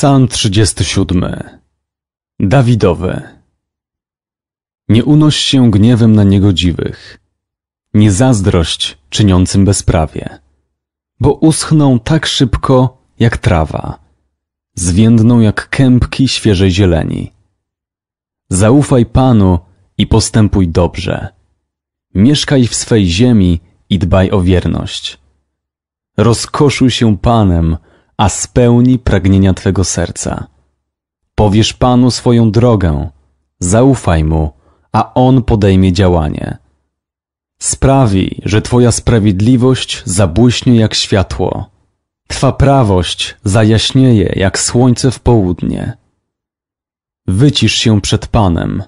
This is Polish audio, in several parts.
Psalm 37 Dawidowy Nie unoś się gniewem na niegodziwych, nie zazdrość czyniącym bezprawie, bo uschną tak szybko jak trawa, zwiędną jak kępki świeżej zieleni. Zaufaj Panu i postępuj dobrze. Mieszkaj w swej ziemi i dbaj o wierność. Rozkoszuj się Panem, a spełni pragnienia Twego serca. Powiesz Panu swoją drogę, zaufaj Mu, a On podejmie działanie. Sprawi, że Twoja sprawiedliwość zabłyśnie jak światło, Twa prawość zajaśnieje jak słońce w południe. Wycisz się przed Panem,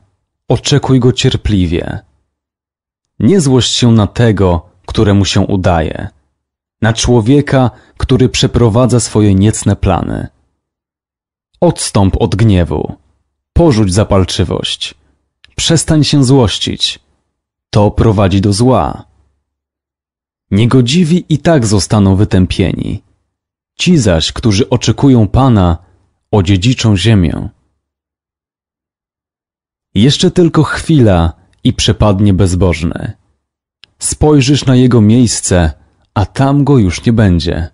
oczekuj Go cierpliwie. Nie złość się na tego, któremu się udaje – na człowieka, który przeprowadza swoje niecne plany. Odstąp od gniewu, porzuć zapalczywość, przestań się złościć. To prowadzi do zła. Niegodziwi i tak zostaną wytępieni. Ci zaś, którzy oczekują Pana, odziedziczą ziemię. Jeszcze tylko chwila i przepadnie bezbożny. Spojrzysz na jego miejsce, a tam go już nie będzie.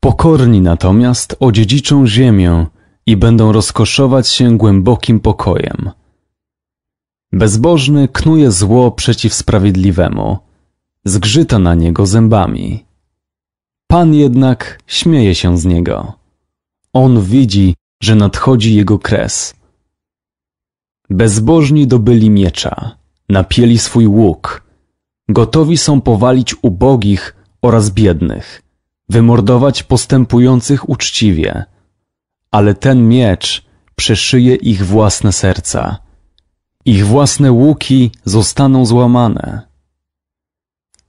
Pokorni natomiast odziedziczą ziemię i będą rozkoszować się głębokim pokojem. Bezbożny knuje zło przeciw sprawiedliwemu, zgrzyta na niego zębami. Pan jednak śmieje się z niego. On widzi, że nadchodzi jego kres. Bezbożni dobyli miecza, napieli swój łuk, Gotowi są powalić ubogich oraz biednych, wymordować postępujących uczciwie, ale ten miecz przeszyje ich własne serca. Ich własne łuki zostaną złamane.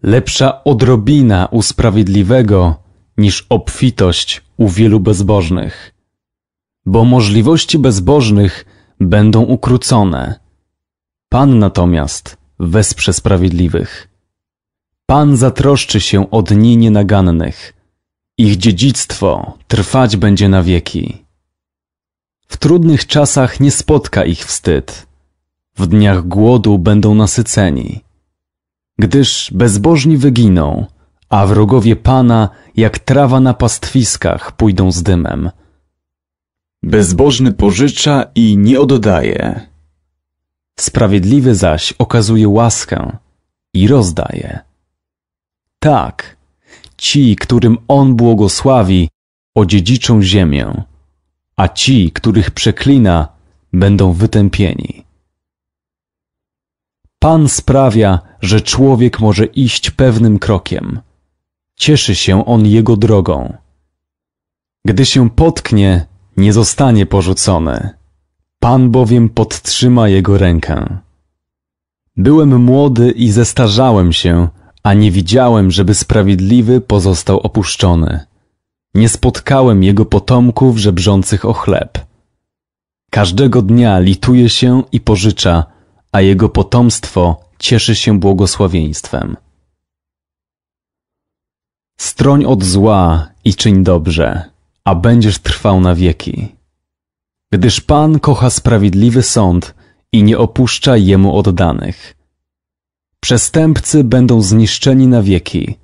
Lepsza odrobina u sprawiedliwego niż obfitość u wielu bezbożnych, bo możliwości bezbożnych będą ukrócone. Pan natomiast wesprze sprawiedliwych. Pan zatroszczy się o dni nienagannych. Ich dziedzictwo trwać będzie na wieki. W trudnych czasach nie spotka ich wstyd. W dniach głodu będą nasyceni. Gdyż bezbożni wyginą, a wrogowie Pana jak trawa na pastwiskach pójdą z dymem. Bezbożny pożycza i nie oddaje. Sprawiedliwy zaś okazuje łaskę i rozdaje. Tak, ci, którym On błogosławi, odziedziczą ziemię, a ci, których przeklina, będą wytępieni. Pan sprawia, że człowiek może iść pewnym krokiem. Cieszy się on jego drogą. Gdy się potknie, nie zostanie porzucony. Pan bowiem podtrzyma jego rękę. Byłem młody i zestarzałem się, a nie widziałem, żeby sprawiedliwy pozostał opuszczony. Nie spotkałem jego potomków żebrzących o chleb. Każdego dnia lituje się i pożycza, a jego potomstwo cieszy się błogosławieństwem. Stroń od zła i czyń dobrze, a będziesz trwał na wieki. Gdyż Pan kocha sprawiedliwy sąd i nie opuszcza jemu oddanych. Przestępcy będą zniszczeni na wieki,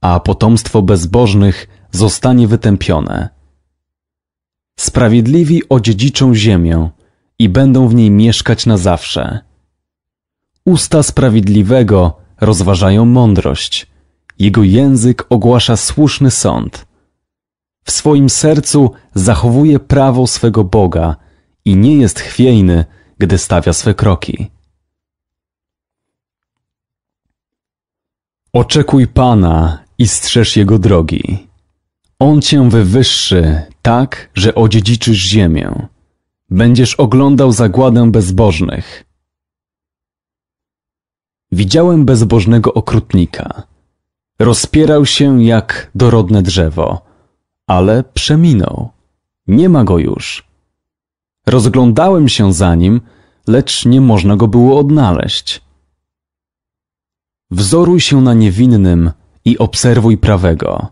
a potomstwo bezbożnych zostanie wytępione. Sprawiedliwi odziedziczą ziemię i będą w niej mieszkać na zawsze. Usta sprawiedliwego rozważają mądrość, jego język ogłasza słuszny sąd. W swoim sercu zachowuje prawo swego Boga i nie jest chwiejny, gdy stawia swe kroki. Oczekuj Pana i strzeż Jego drogi. On cię wywyższy tak, że odziedziczysz ziemię. Będziesz oglądał zagładę bezbożnych. Widziałem bezbożnego okrutnika. Rozpierał się jak dorodne drzewo, ale przeminął. Nie ma go już. Rozglądałem się za nim, lecz nie można go było odnaleźć. Wzoruj się na niewinnym i obserwuj prawego.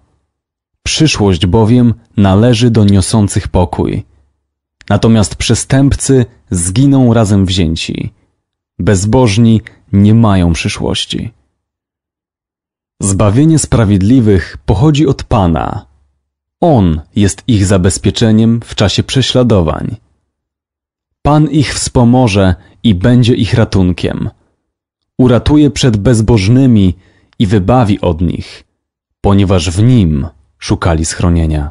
Przyszłość bowiem należy do niosących pokój. Natomiast przestępcy zginą razem wzięci. Bezbożni nie mają przyszłości. Zbawienie sprawiedliwych pochodzi od Pana. On jest ich zabezpieczeniem w czasie prześladowań. Pan ich wspomoże i będzie ich ratunkiem. Uratuje przed bezbożnymi i wybawi od nich, ponieważ w nim szukali schronienia.